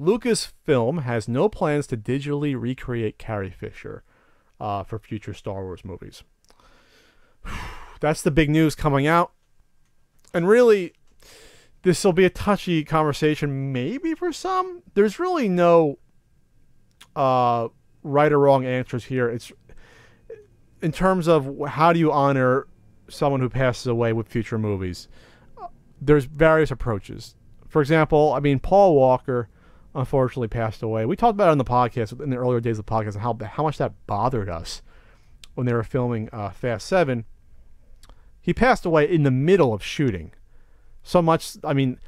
Lucasfilm has no plans to digitally recreate Carrie Fisher uh, for future Star Wars movies. That's the big news coming out. And really, this will be a touchy conversation, maybe for some. There's really no uh, right or wrong answers here. It's in terms of how do you honor someone who passes away with future movies. There's various approaches. For example, I mean, Paul Walker unfortunately passed away. We talked about it on the podcast in the earlier days of the podcast and how how much that bothered us when they were filming uh, Fast Seven. He passed away in the middle of shooting. So much, I mean,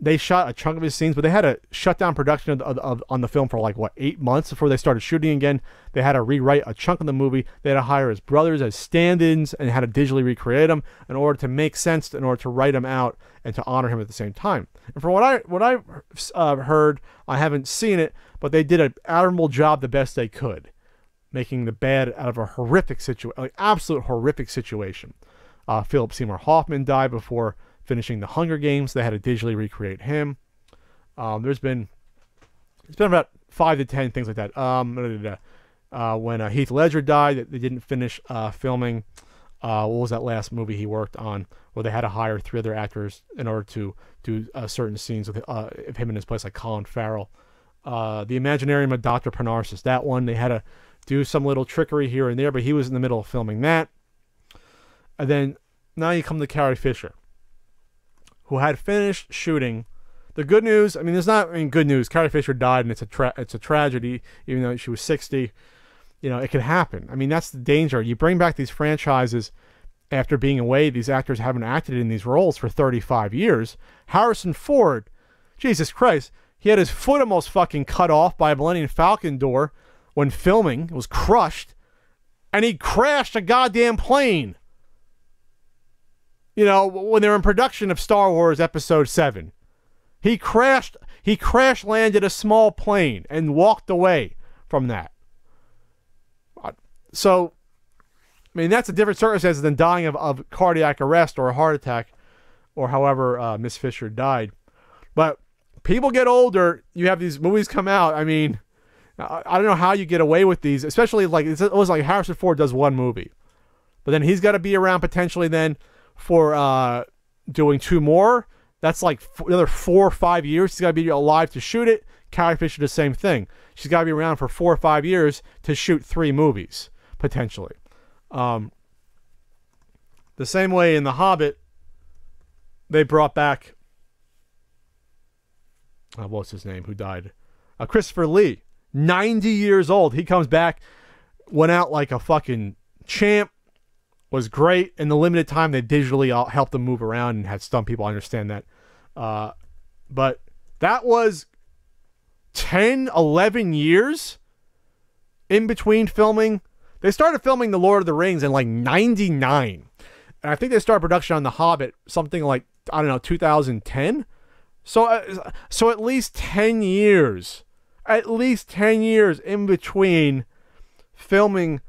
they shot a chunk of his scenes, but they had to shut down production of, of, of, on the film for like what eight months before they started shooting again. They had to rewrite a chunk of the movie. They had to hire his brothers as stand-ins and had to digitally recreate them in order to make sense, in order to write him out and to honor him at the same time. And from what I what I uh, heard, I haven't seen it, but they did an admirable job, the best they could, making the bad out of a horrific situation, like absolute horrific situation. Uh, Philip Seymour Hoffman died before finishing the Hunger Games. They had to digitally recreate him. Um, there's been it's been about five to ten things like that. Um, uh, when uh, Heath Ledger died, they didn't finish uh, filming. Uh, what was that last movie he worked on where they had to hire three other actors in order to do uh, certain scenes with uh, him in his place, like Colin Farrell. the Imaginarium of Dr. Parnassus, that one, they had to do some little trickery here and there, but he was in the middle of filming that. And then now you come to Carrie Fisher who had finished shooting. The good news, I mean, there's not I mean, good news. Carrie Fisher died, and it's a tra- it's a tragedy. Even though she was 60, you know, it could happen. I mean, that's the danger. You bring back these franchises after being away. These actors haven't acted in these roles for 35 years. Harrison Ford, Jesus Christ, he had his foot almost fucking cut off by a Millennium Falcon door when filming. It was crushed, and he crashed a goddamn plane you know, when they were in production of Star Wars Episode 7. He crashed he crash landed a small plane and walked away from that. Uh, so I mean that's a different circumstance than dying of, of cardiac arrest or a heart attack or however uh, Miss Fisher died. But people get older, you have these movies come out. I mean, I, I don't know how you get away with these, especially like it was like Harrison Ford does one movie. But then he's got to be around potentially then for uh, doing two more. That's like f- another four or five years. She's got to be alive to shoot it. Carrie Fisher, the same thing. She's got to be around for four or five years to shoot three movies, potentially. Um, the same way in The Hobbit, they brought back. Uh, what's his name? Who died? Uh, Christopher Lee. 90 years old. He comes back, went out like a fucking champ, was great. In the limited time, they digitally helped them move around and had some people understand that. Uh, but that was 10, 11 years in between filming. They started filming The Lord of the Rings in like 99. And I think they started production on The Hobbit something like, I don't know, 2010. So, uh, so at least 10 years, at least 10 years in between filming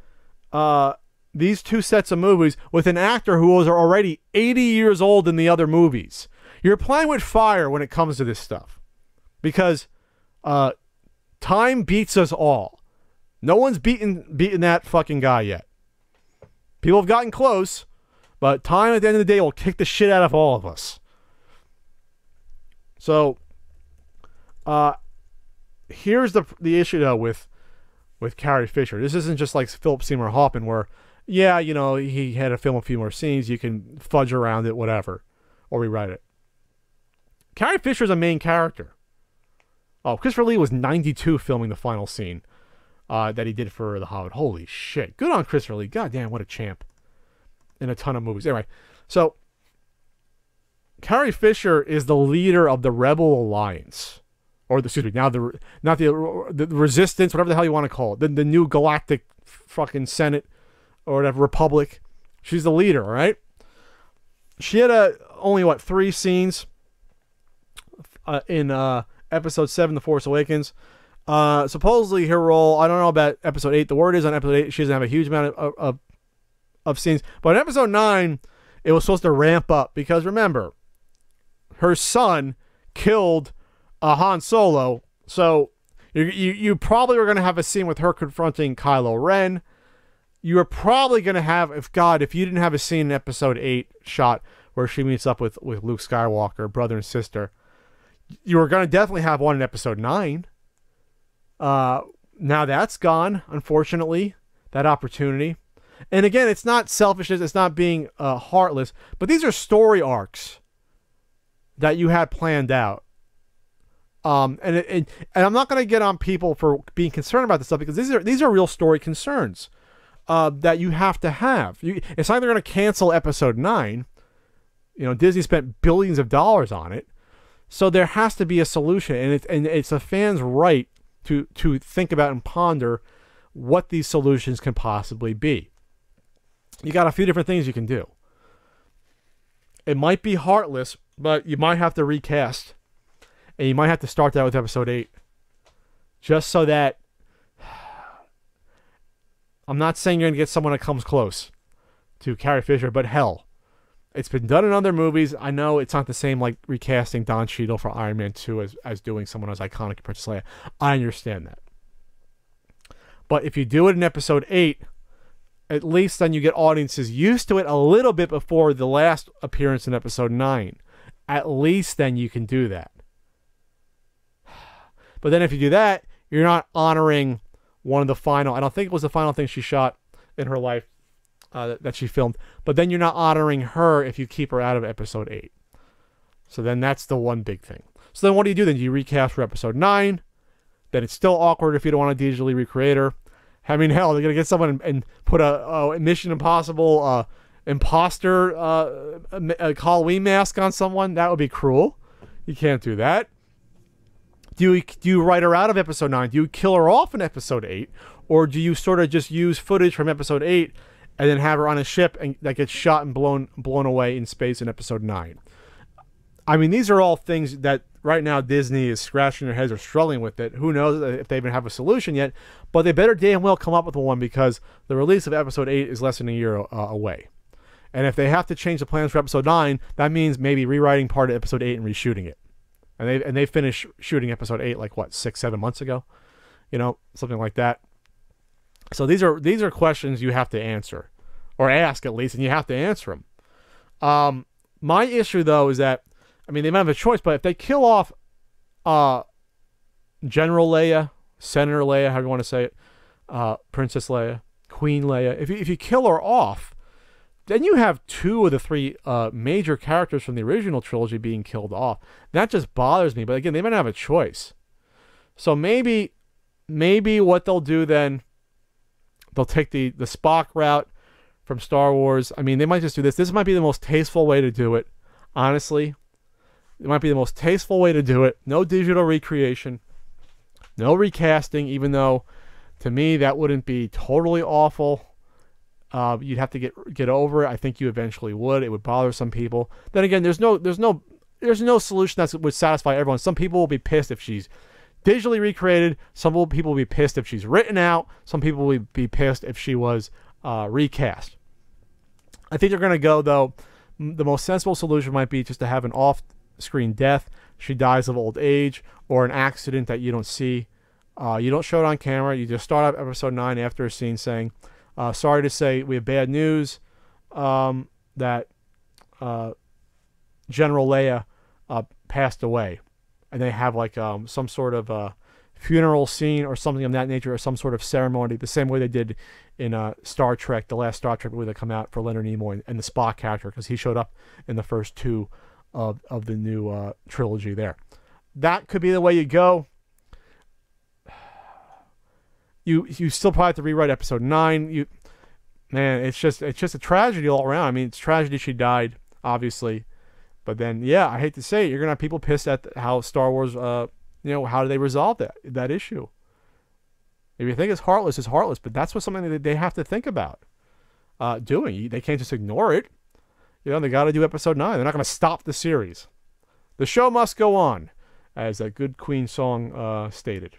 uh, these two sets of movies with an actor who was already 80 years old in the other movies. You're playing with fire when it comes to this stuff because uh, time beats us all. No one's beaten beaten that fucking guy yet. People have gotten close, but time at the end of the day will kick the shit out of all of us. So, uh, here's the the issue though with with Carrie Fisher. This isn't just like Philip Seymour Hoffman where yeah, you know, he had to film a few more scenes. You can fudge around it, whatever, or rewrite it. Carrie Fisher's a main character. Oh, Christopher Lee was 92 filming the final scene uh, that he did for The Hobbit. Holy shit. Good on Christopher Lee. God damn, what a champ. In a ton of movies. Anyway, so Carrie Fisher is the leader of the Rebel Alliance. Or the, excuse me, now the not the the resistance, whatever the hell you want to call it, the, the new galactic fucking Senate or whatever Republic. She's the leader, right? She had a only what three scenes uh, in uh, episode seven, The Force Awakens. Uh, supposedly her role, I don't know about episode eight. The word is on episode eight she doesn't have a huge amount of, of, of scenes, but in episode nine, it was supposed to ramp up because remember, her son killed a Han Solo So you you, you probably were going to have a scene with her confronting Kylo Ren. You are probably going to have, if God, if you didn't have a scene in Episode Eight shot where she meets up with with Luke Skywalker, brother and sister, you are going to definitely have one in Episode Nine. Uh, now that's gone, unfortunately, that opportunity. And again, it's not selfishness, it's not being uh, heartless, but these are story arcs that you had planned out. Um, and, and and I'm not going to get on people for being concerned about this stuff because these are these are real story concerns uh, that you have to have. You, it's either going to cancel episode nine. You know, Disney spent billions of dollars on it, so there has to be a solution, and it's and it's a fan's right to to think about and ponder what these solutions can possibly be. You got a few different things you can do. It might be heartless, but you might have to recast and you might have to start that with episode 8. Just so that. I'm not saying you're going to get someone that comes close to Carrie Fisher, but hell. It's been done in other movies. I know it's not the same like recasting Don Cheadle for Iron Man 2 as, as doing someone as iconic as Princess Leia. I understand that. But if you do it in episode 8, at least then you get audiences used to it a little bit before the last appearance in episode 9. At least then you can do that. But then if you do that, you're not honoring one of the final. I don't think it was the final thing she shot in her life uh, that she filmed. But then you're not honoring her if you keep her out of episode eight. So then that's the one big thing. So then what do you do? Then you recast for episode nine. Then it's still awkward if you don't want to digitally recreate her. I mean, hell, they're gonna get someone and, and put a, a, Mission Impossible uh, imposter uh, a, a Halloween mask on someone. That would be cruel. You can't do that. Do you do you write her out of episode nine? Do you kill her off in episode eight, or do you sort of just use footage from episode eight and then have her on a ship and that gets shot and blown blown away in space in episode nine? I mean, these are all things that right now Disney is scratching their heads or struggling with it. Who knows if they even have a solution yet? But they better damn well come up with one because the release of episode eight is less than a year uh, away. And if they have to change the plans for episode nine, that means maybe rewriting part of episode eight and reshooting it and they and they finished shooting episode eight like what six seven months ago, you know something like that. So these are these are questions you have to answer, or ask at least, and you have to answer them. Um, my issue though is that I mean they might have a choice, but if they kill off, uh, General Leia, Senator Leia, however you want to say it, uh, Princess Leia, Queen Leia, if you, if you kill her off, then you have two of the three uh, major characters from the original trilogy being killed off. That just bothers me. But again, they might have a choice. So maybe, maybe what they'll do then, they'll take the the Spock route from Star Wars. I mean, they might just do this. This might be the most tasteful way to do it. Honestly, it might be the most tasteful way to do it. No digital recreation, no recasting. Even though, to me, that wouldn't be totally awful uh, you'd have to get get over it. I think you eventually would. It would bother some people. Then again, there's no there's no there's no solution that would satisfy everyone. Some people will be pissed if she's digitally recreated. Some people will be pissed if she's written out. Some people will be pissed if she was uh, recast. I think they're going to go though. The most sensible solution might be just to have an off-screen death. She dies of old age or an accident that you don't see. Uh, you don't show it on camera. You just start up episode nine after a scene saying, uh, sorry to say, we have bad news um, that uh, General Leia uh, passed away, and they have like um, some sort of a funeral scene or something of that nature, or some sort of ceremony, the same way they did in uh, Star Trek, the last Star Trek movie that come out for Leonard Nimoy and, and the Spock character, because he showed up in the first two of of the new uh, trilogy. There, that could be the way you go you you still probably have to rewrite episode nine. You man, it's just it's just a tragedy all around. I mean, it's tragedy she died, obviously, but then yeah, I hate to say it, you're gonna have people pissed at how Star Wars, uh, you know, how do they resolve that that issue? If you think it's heartless, it's heartless, but that's what something that they have to think about uh, doing. They can't just ignore it. You know, they got to do episode nine. They're not going to stop the series. The show must go on, as that good Queen song uh, stated.